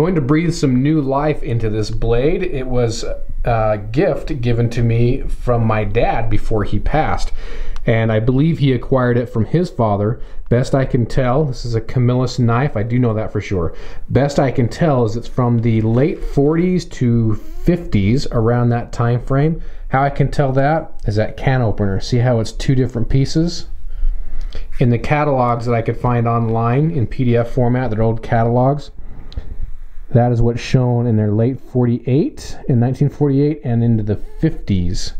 Going to breathe some new life into this blade. It was a gift given to me from my dad before he passed. And I believe he acquired it from his father. Best I can tell, this is a Camillus knife. I do know that for sure. Best I can tell is it's from the late 40s to 50s, around that time frame. How I can tell that is that can opener. See how it's two different pieces? In the catalogs that I could find online in PDF format, they're old catalogs. That is what's shown in their late 48, in 1948, and into the 50s.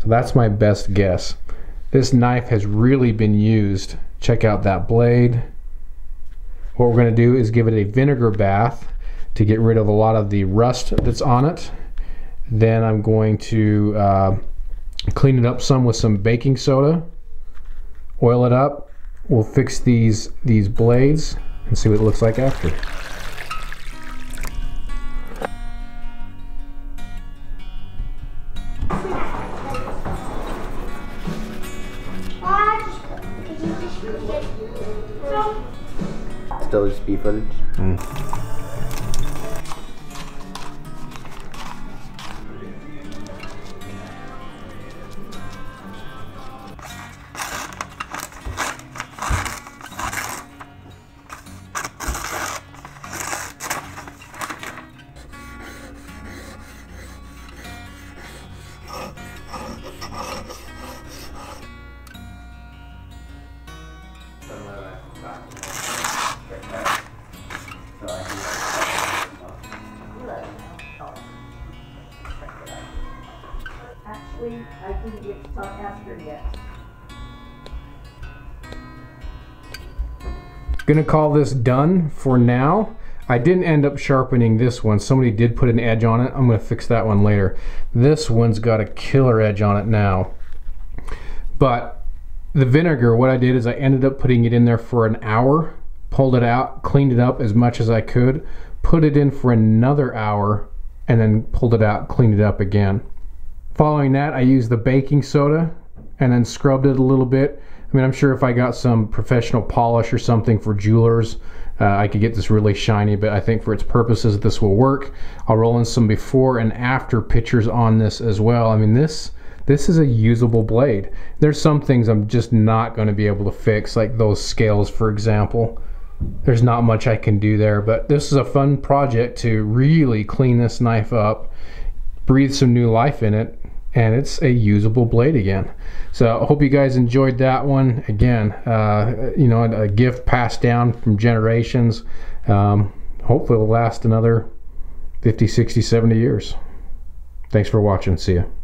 So that's my best guess. This knife has really been used. Check out that blade. What we're going to do is give it a vinegar bath to get rid of a lot of the rust that's on it. Then I'm going to uh, clean it up some with some baking soda, oil it up. We'll fix these, these blades and see what it looks like after. Beef footage. Mm. I. Gonna call this done for now. I didn't end up sharpening this one. Somebody did put an edge on it. I'm gonna fix that one later. This one's got a killer edge on it now. But the vinegar, what I did is I ended up putting it in there for an hour, pulled it out, cleaned it up as much as I could, put it in for another hour, and then pulled it out, cleaned it up again. Following that, I used the baking soda and then scrubbed it a little bit. I mean, I'm sure if I got some professional polish or something for jewelers, uh, I could get this really shiny, but I think for its purposes, this will work. I'll roll in some before and after pictures on this as well. I mean, this this is a usable blade. There's some things I'm just not going to be able to fix, like those scales, for example. There's not much I can do there, but this is a fun project to really clean this knife up, breathe some new life in it, and it's a usable blade again. So I hope you guys enjoyed that one. Again, uh, you know, a, gift passed down from generations. Um, hopefully it'll last another 50, 60, 70 years. Thanks for watching. See you.